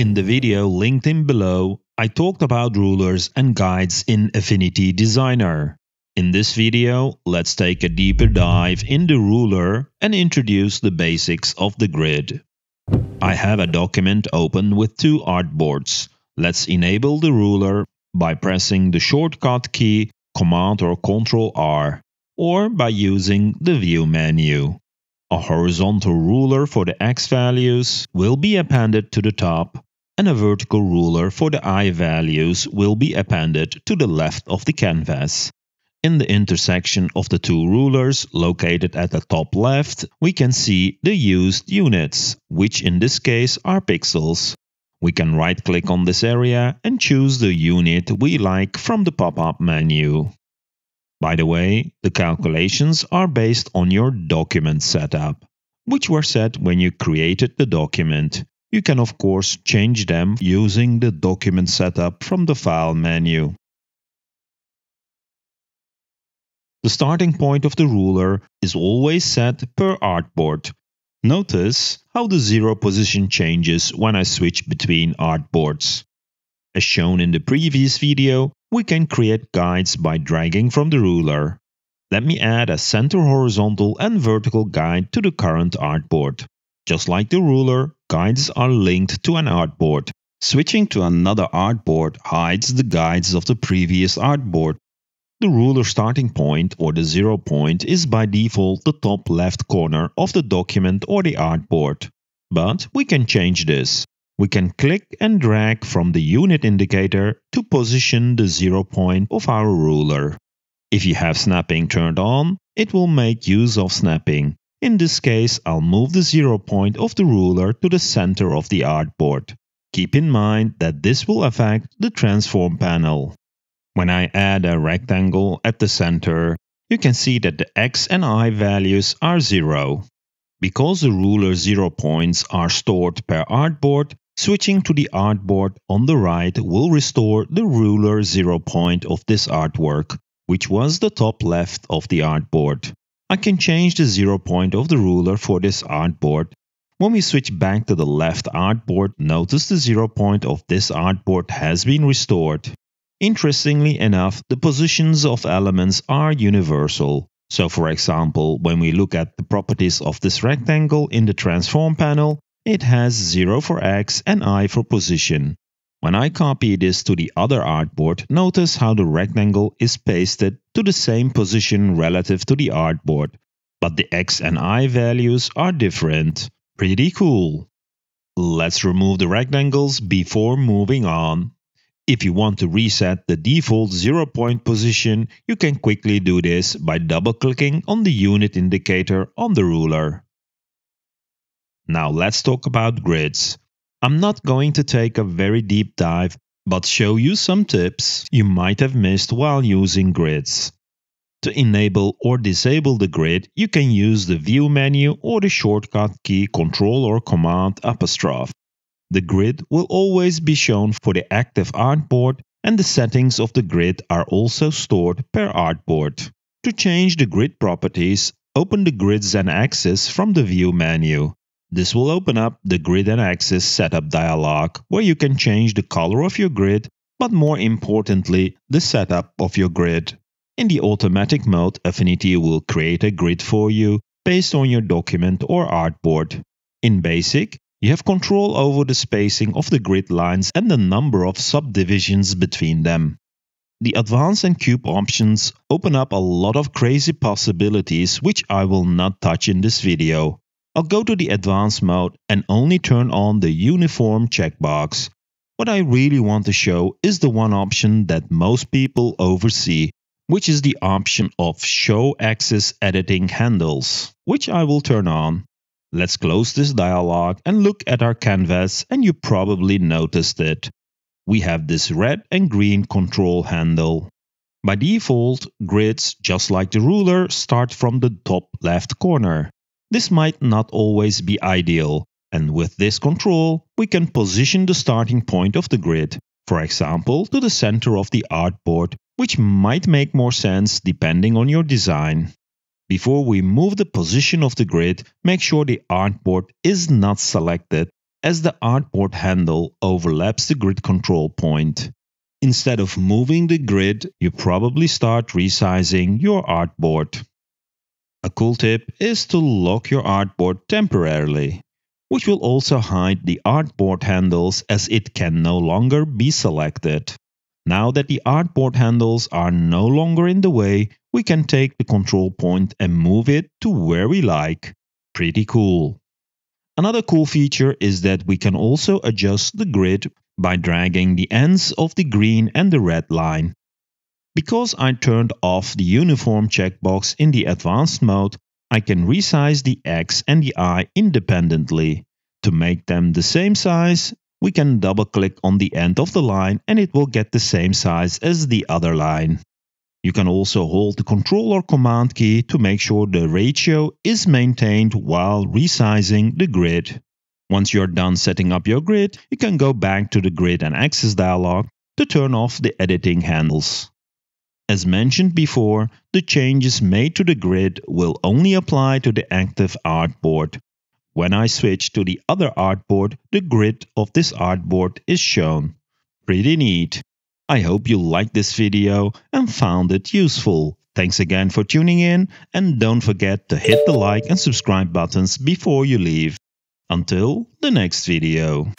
In the video linked in below, I talked about rulers and guides in Affinity Designer. In this video, let's take a deeper dive in the ruler and introduce the basics of the grid. I have a document open with two artboards. Let's enable the ruler by pressing the shortcut key Command or Control R or by using the View menu. A horizontal ruler for the x values will be appended to the top and a vertical ruler for the y values will be appended to the left of the canvas. In the intersection of the two rulers located at the top left, we can see the used units, which in this case are pixels. We can right click on this area and choose the unit we like from the pop-up menu. By the way, the calculations are based on your document setup, which were set when you created the document. You can of course change them using the document setup from the file menu. The starting point of the ruler is always set per artboard. Notice how the zero position changes when I switch between artboards. As shown in the previous video, we can create guides by dragging from the ruler. Let me add a center horizontal and vertical guide to the current artboard. Just like the ruler, guides are linked to an artboard. Switching to another artboard hides the guides of the previous artboard the ruler starting point or the zero point is by default the top left corner of the document or the artboard. But we can change this. We can click and drag from the unit indicator to position the zero point of our ruler. If you have snapping turned on, it will make use of snapping. In this case, I'll move the zero point of the ruler to the center of the artboard. Keep in mind that this will affect the transform panel. When I add a rectangle at the center, you can see that the x and y values are 0. Because the ruler 0 points are stored per artboard, switching to the artboard on the right will restore the ruler 0 point of this artboard, which was the top left of the artboard. I can change the 0 point of the ruler for this artboard. When we switch back to the left artboard, notice the 0 point of this artboard has been restored. Interestingly enough, the positions of elements are universal. So for example, when we look at the properties of this rectangle in the transform panel, it has 0 for x and y for position. When I copy this to the other artboard, notice how the rectangle is pasted to the same position relative to the artboard, but the x and y values are different. Pretty cool. Let's remove the rectangles before moving on. If you want to reset the default zero point position, you can quickly do this by double clicking on the unit indicator on the ruler. Now let's talk about grids. I'm not going to take a very deep dive, but show you some tips you might have missed while using grids. To enable or disable the grid, you can use the View menu or the shortcut key Ctrl or Command apostrophe. The grid will always be shown for the active artboard and the settings of the grid are also stored per artboard. To change the grid properties, open the Grids and Axes from the View menu. This will open up the Grid and Axis setup dialog where you can change the color of your grid, but more importantly, the setup of your grid. In the automatic mode, Affinity will create a grid for you based on your document or artboard. In Basic, you have control over the spacing of the grid lines and the number of subdivisions between them. The Advanced and Cube options open up a lot of crazy possibilities which I will not touch in this video. I'll go to the Advanced mode and only turn on the Uniform checkbox. What I really want to show is the one option that most people oversee, which is the option of Show Axis Editing Handles, which I will turn on. Let's close this dialog and look at our canvas and you probably noticed it. We have this red and green control handle. By default, grids, just like the ruler, start from the top left corner. This might not always be ideal, and with this control, we can position the starting point of the grid, for example to the center of the artboard, which might make more sense depending on your design. Before we move the position of the grid, make sure the artboard is not selected as the artboard handle overlaps the grid control point. Instead of moving the grid, you probably start resizing your artboard. A cool tip is to lock your artboard temporarily, which will also hide the artboard handles as it can no longer be selected. Now that the artboard handles are no longer in the way, we can take the control point and move it to where we like. Pretty cool. Another cool feature is that we can also adjust the grid by dragging the ends of the green and the red line. Because I turned off the uniform checkbox in the advanced mode, I can resize the X and the Y independently. To make them the same size, we can double click on the end of the line and it will get the same size as the other line. You can also hold the Control or Command key to make sure the ratio is maintained while resizing the grid. Once you're done setting up your grid, you can go back to the Grid and Axis dialog to turn off the editing handles. As mentioned before, the changes made to the grid will only apply to the active artboard. When I switch to the other artboard, the grid of this artboard is shown. Pretty neat. I hope you liked this video and found it useful. Thanks again for tuning in and don't forget to hit the like and subscribe buttons before you leave. Until the next video.